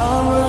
All right.